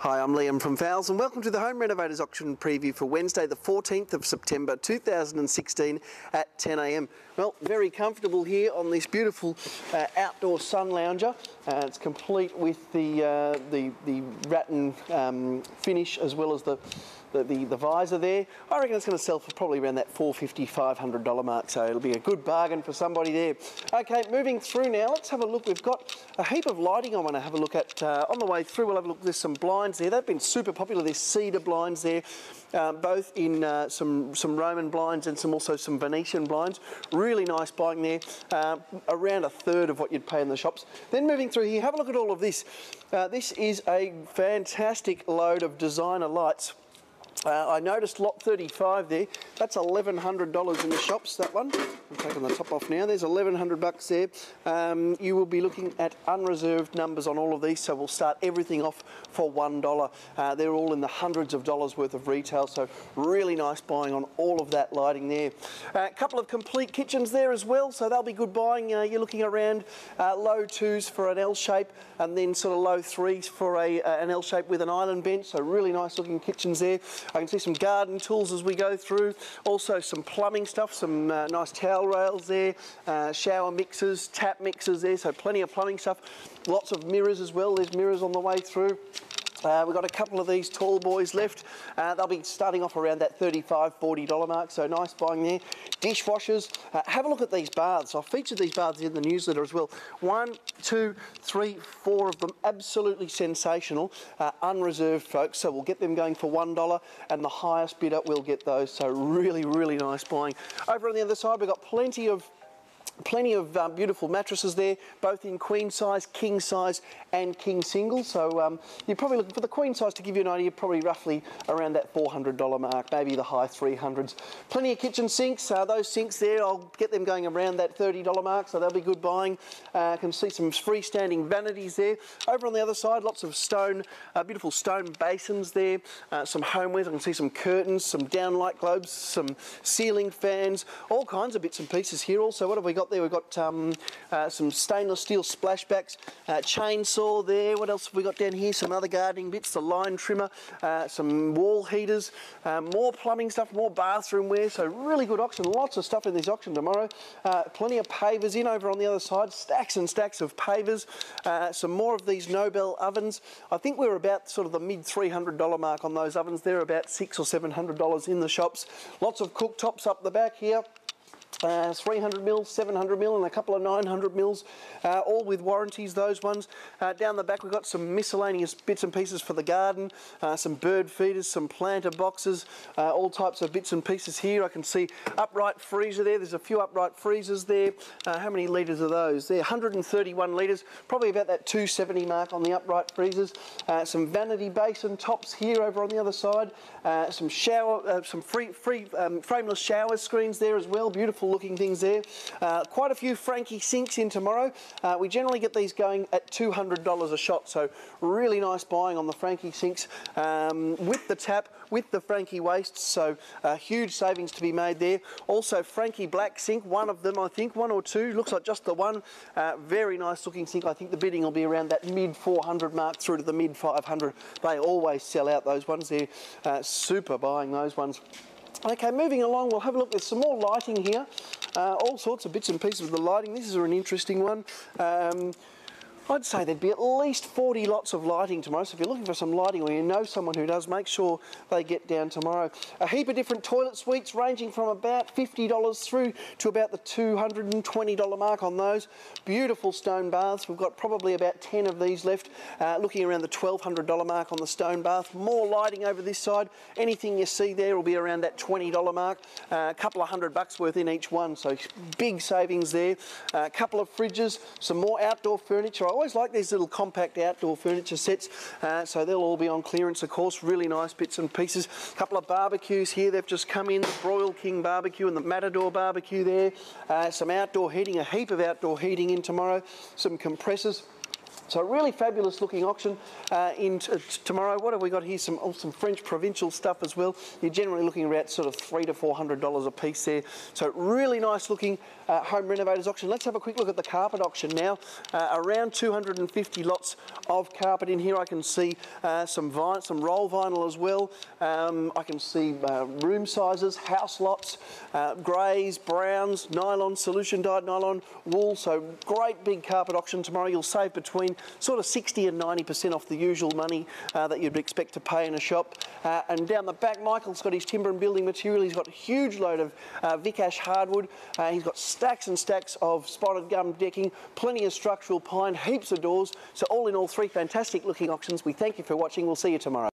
Hi, I'm Liam from Fowles and welcome to the Home Renovators Auction preview for Wednesday the 14th of September 2016 at 10am. Well, very comfortable here on this beautiful uh, outdoor sun lounger. Uh, it's complete with the, uh, the, the rattan um, finish as well as the the, the, the, visor there. I reckon it's going to sell for probably around that $450, $500 mark, so it'll be a good bargain for somebody there. Okay, moving through now, let's have a look. We've got a heap of lighting I want to have a look at. Uh, on the way through, we'll have a look. There's some blinds there. They've been super popular. There's cedar blinds there. Uh, both in uh, some some Roman blinds and some also some Venetian blinds. Really nice buying there, uh, around a third of what you'd pay in the shops. Then moving through here, have a look at all of this. Uh, this is a fantastic load of designer lights. Uh, I noticed lot 35 there. That's $1,100 in the shops, that one. I'm taking the top off now. There's 1100 bucks there. Um, you will be looking at unreserved numbers on all of these, so we'll start everything off for $1. Uh, they're all in the hundreds of dollars worth of retail, so really nice buying on all of that lighting there. A uh, couple of complete kitchens there as well, so they'll be good buying. Uh, you're looking around uh, low twos for an L shape, and then sort of low threes for a, uh, an L shape with an island bench, so really nice looking kitchens there. I can see some garden tools as we go through. Also some plumbing stuff, some uh, nice towel rails there, uh, shower mixers, tap mixers there, so plenty of plumbing stuff. Lots of mirrors as well. There's mirrors on the way through. Uh, we've got a couple of these tall boys left. Uh, they'll be starting off around that $35, $40 mark, so nice buying there. Dishwashers. Uh, have a look at these baths. I've featured these baths in the newsletter as well. One, two, three, four of them. Absolutely sensational. Uh, unreserved, folks, so we'll get them going for $1, and the highest bidder will get those, so really, really nice buying. Over on the other side, we've got plenty of Plenty of um, beautiful mattresses there, both in queen size, king size and king single. So um, you're probably looking for the queen size to give you an idea, probably roughly around that $400 mark, maybe the high 300s. Plenty of kitchen sinks. Uh, those sinks there, I'll get them going around that $30 mark, so they'll be good buying. Uh, can see some freestanding vanities there. Over on the other side, lots of stone, uh, beautiful stone basins there, uh, some homewares. I can see some curtains, some downlight globes, some ceiling fans, all kinds of bits and pieces here. Also, what have we got there? We've got um, uh, some stainless steel splashbacks, uh, chainsaw there. What else have we got down here? Some other gardening bits, the line trimmer, uh, some wall heaters, uh, more plumbing stuff, more bathroom wear. So really good auction. Lots of stuff in this auction tomorrow. Uh, plenty of pavers in over on the other side. Stacks and stacks of pavers. Uh, some more of these Nobel ovens. I think we're about sort of the mid $300 mark on those ovens. They're about six or $700 in the shops. Lots of cooktops up the back here uh, 300 mils, 700 mil, and a couple of 900 mils, uh, all with warranties. Those ones uh, down the back, we've got some miscellaneous bits and pieces for the garden, uh, some bird feeders, some planter boxes, uh, all types of bits and pieces here. I can see upright freezer there. There's a few upright freezers there. Uh, how many litres are those? There, 131 litres, probably about that 270 mark on the upright freezers. some vanity basin tops here over on the other side. some shower, some free, free um, frameless shower screens there as well. Beautiful looking things there. Uh, quite a few Franke sinks in tomorrow. Uh, we generally get these going at $200 a shot, so really nice buying on the Franke sinks um, with the tap, with the Franke wastes, so uh, huge savings to be made there. Also Franke black sink, one of them I think, one or two, looks like just the one. Uh, very nice looking sink. I think the bidding will be around that mid 400 mark through to the mid 500. They always sell out those ones. They're uh, super buying those ones. Okay, moving along, we'll have a look. There's some more lighting here. Uh, all sorts of bits and pieces of the lighting. This is an interesting one. Um, I'd say there'd be at least 40 lots of lighting tomorrow. So if you're looking for some lighting or you know someone who does, make sure they get down tomorrow. A heap of different toilet suites ranging from about $50 through to about the $220 mark on those. Beautiful stone baths. We've got probably about 10 of these left. Uh, looking around the $1,200 mark on the stone bath. More lighting over this side. Anything you see there will be around that $20 mark. Uh, a couple of hundred bucks worth in each one. So big savings there. Uh, a couple of fridges. Some more outdoor furniture. I always like these little compact outdoor furniture sets. Uh, so they'll all be on clearance, of course. Really nice bits and pieces. A couple of barbecues here. They've just come in. The Broil King barbecue and the Matador barbecue there. Uh, some outdoor heating, a heap of outdoor heating in tomorrow. Some compressors. So really fabulous looking auction uh, in t- tomorrow. What have we got here? Some oh, some French provincial stuff as well. You're generally looking about sort of three to four hundred dollars a piece there. So really nice looking uh, home renovators auction. Let's have a quick look at the carpet auction now. Uh, around 250 lots of carpet in here. I can see uh, some vinyl, some roll vinyl as well. Um, I can see uh, room sizes, house lots, uh, greys, browns, nylon, solution dyed nylon, wool. So great big carpet auction tomorrow. You'll save between sort of 60 and 90% off the usual money uh, that you'd expect to pay in a shop. Uh, and down the back, Michael's got his timber and building material. He's got a huge load of uh, Vic Ash hardwood. Uh, he's got stacks and stacks of spotted gum decking, plenty of structural pine, heaps of doors. So all in all, three fantastic looking auctions. We thank you for watching. We'll see you tomorrow.